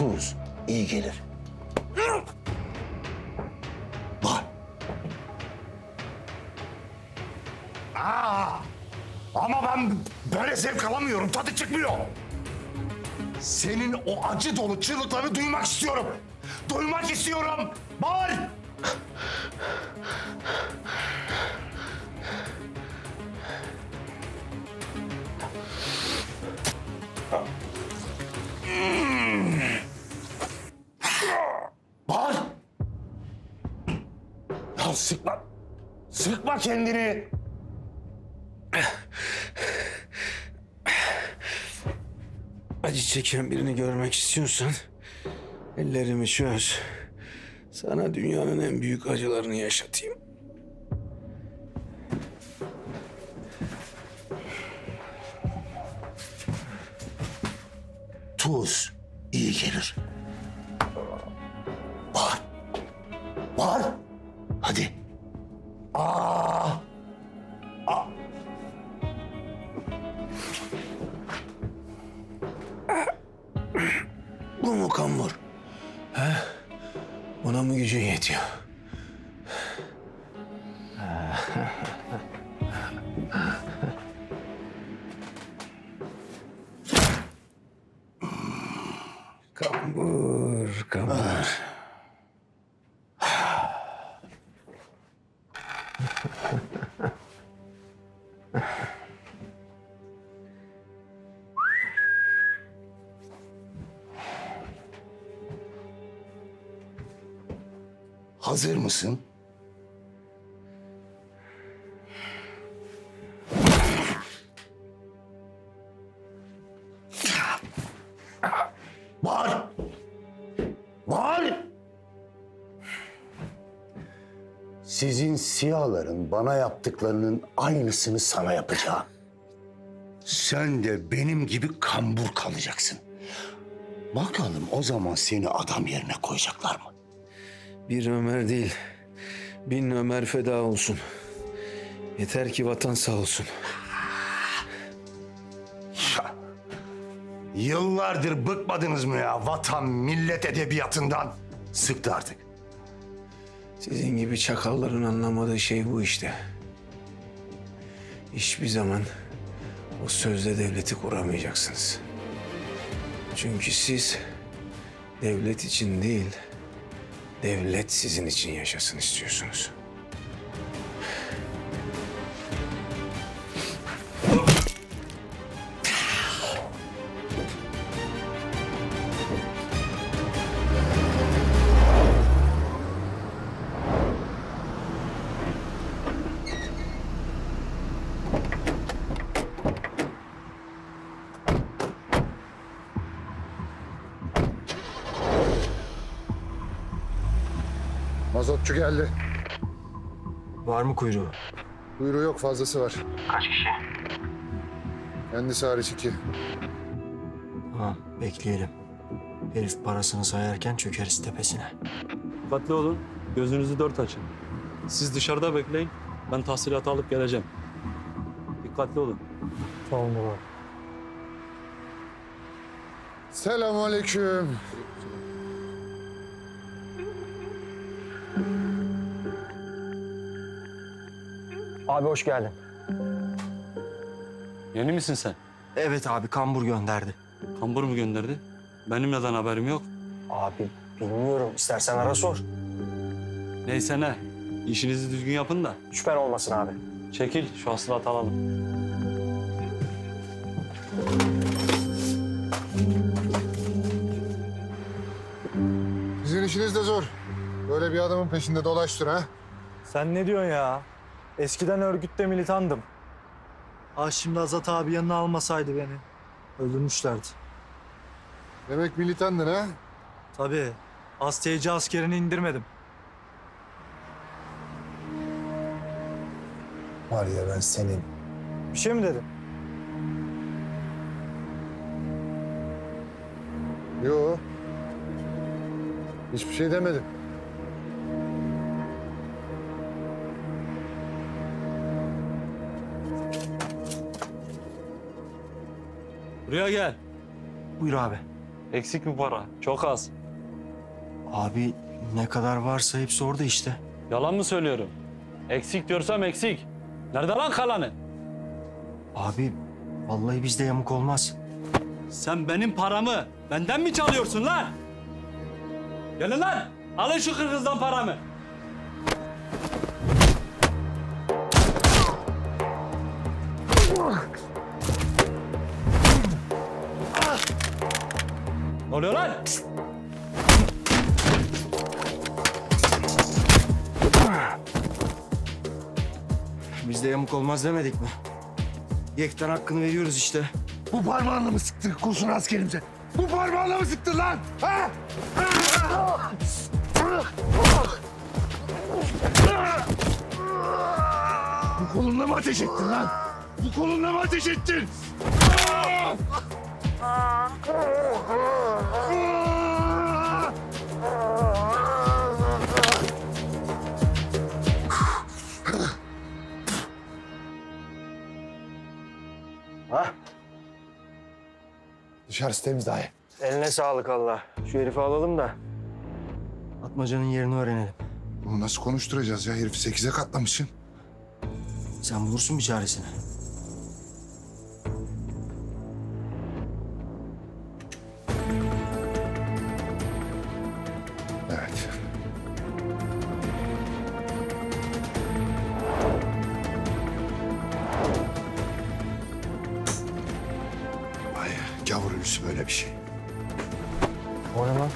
Tuz iyi gelir. Var. Aa, ama ben böyle zevk alamıyorum. Tadı çıkmıyor. Senin o acı dolu çığlıklarını duymak istiyorum. Duymak istiyorum. Bağır. Ya sıkma. Sıkma kendini. Acı çeken birini görmek istiyorsan ellerimi çöz. Sana dünyanın en büyük acılarını yaşatayım. Tuz iyi gelir. Bu mu kambur? He? Buna mı gücün yetiyor? Kambur, kambur. Hazır mısın? Var. Var. Sizin siyahların bana yaptıklarının aynısını sana yapacağım. Sen de benim gibi kambur kalacaksın. Bakalım o zaman seni adam yerine koyacaklar mı? Bir Ömer değil, bin Ömer feda olsun. Yeter ki vatan sağ olsun. Yıllardır bıkmadınız mı ya vatan millet edebiyatından? Sıktı artık. Sizin gibi çakalların anlamadığı şey bu işte. Hiçbir zaman o sözde devleti kuramayacaksınız. Çünkü siz devlet için değil, devlet sizin için yaşasın istiyorsunuz. Mazotçu geldi. Var mı kuyruğu? Kuyruğu yok fazlası var. Kaç kişi? Kendisi hariç iki. Tamam bekleyelim. Herif parasını sayarken çökeriz tepesine. Dikkatli olun. Gözünüzü dört açın. Siz dışarıda bekleyin. Ben tahsilatı alıp geleceğim. Dikkatli olun. Tamam baba. Selamünaleyküm. Abi hoş geldin. Yeni misin sen? Evet abi kambur gönderdi. Kambur mu gönderdi? Benim neden haberim yok? Abi bilmiyorum. İstersen ara sor. Neyse ne. İşinizi düzgün yapın da. Şüphen olmasın abi. Çekil şu hasılatı alalım. Sizin işiniz de zor. Böyle bir adamın peşinde dolaştır ha. Sen ne diyorsun ya? Eskiden örgütte militandım. Ah şimdi Azat abi yanına almasaydı beni. Öldürmüşlerdi. Demek militandın ha. Tabii. Asteyci askerini indirmedim. Var ya ben senin. Bir şey mi dedim? Yo. Hiçbir şey demedim. Buraya gel. Buyur abi. Eksik bir para. Çok az. Abi ne kadar varsa hepsi orada işte. Yalan mı söylüyorum? Eksik diyorsam eksik. Nerede lan kalanı? Abi vallahi bizde yamuk olmaz. Sen benim paramı benden mi çalıyorsun lan? Gelin lan! Alın şu kırgızdan paramı. Ne oluyor lan? Bizde yamuk olmaz demedik mi? Yekten hakkını veriyoruz işte. Bu parmağınla mı sıktın kurşun askerimize? Bu parmağınla mı sıktın lan? Ha? Bu kolunla mı ateş ettin lan? Bu kolunla mı ateş ettin? Dışarısı temiz dahi. Eline sağlık Allah. Şu herifi alalım da Atmaca'nın yerini öğrenelim. Bunu nasıl konuşturacağız ya? Herifi sekize katlamışsın. Sen bulursun bir çaresini. Gavur ölüsü böyle bir şey. O ne lan?